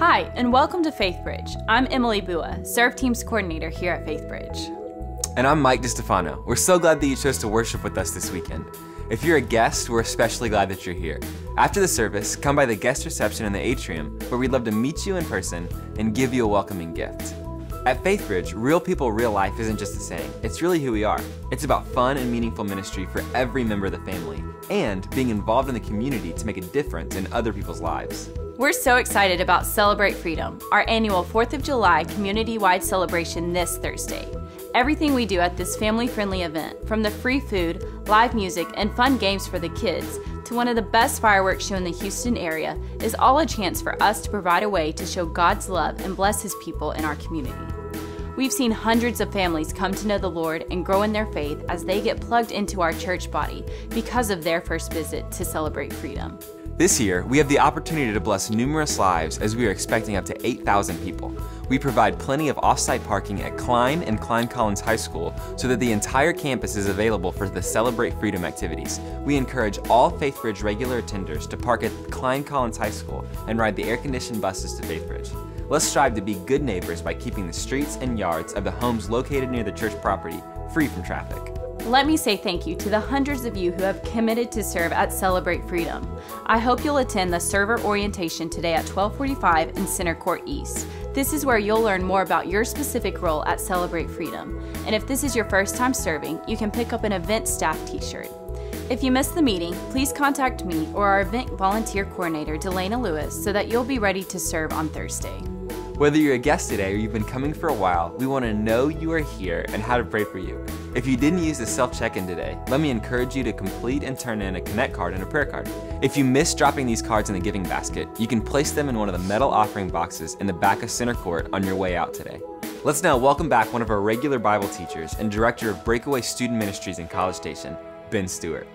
Hi, and welcome to FaithBridge. I'm Emily Bua, Serve Teams Coordinator here at FaithBridge. And I'm Mike DiStefano. We're so glad that you chose to worship with us this weekend. If you're a guest, we're especially glad that you're here. After the service, come by the guest reception in the atrium, where we'd love to meet you in person and give you a welcoming gift. At FaithBridge, real people, real life isn't just a saying, it's really who we are. It's about fun and meaningful ministry for every member of the family, and being involved in the community to make a difference in other people's lives. We're so excited about Celebrate Freedom, our annual 4th of July community wide celebration this Thursday. Everything we do at this family friendly event, from the free food, live music, and fun games for the kids, to one of the best fireworks show in the Houston area, is all a chance for us to provide a way to show God's love and bless His people in our community. We've seen hundreds of families come to know the Lord and grow in their faith as they get plugged into our church body because of their first visit to celebrate freedom. This year, we have the opportunity to bless numerous lives as we are expecting up to 8,000 people. We provide plenty of off-site parking at Klein and Klein Collins High School so that the entire campus is available for the Celebrate Freedom activities. We encourage all FaithBridge regular attenders to park at Klein Collins High School and ride the air-conditioned buses to FaithBridge. Let's strive to be good neighbors by keeping the streets and yards of the homes located near the church property free from traffic. Let me say thank you to the hundreds of you who have committed to serve at Celebrate Freedom. I hope you'll attend the server orientation today at 1245 in Center Court East. This is where you'll learn more about your specific role at Celebrate Freedom. And if this is your first time serving, you can pick up an event staff t-shirt. If you missed the meeting, please contact me or our event volunteer coordinator, Delana Lewis, so that you'll be ready to serve on Thursday. Whether you're a guest today or you've been coming for a while, we want to know you are here and how to pray for you. If you didn't use the self check in today, let me encourage you to complete and turn in a Connect card and a prayer card. If you missed dropping these cards in the giving basket, you can place them in one of the metal offering boxes in the back of Center Court on your way out today. Let's now welcome back one of our regular Bible teachers and director of Breakaway Student Ministries in College Station, Ben Stewart.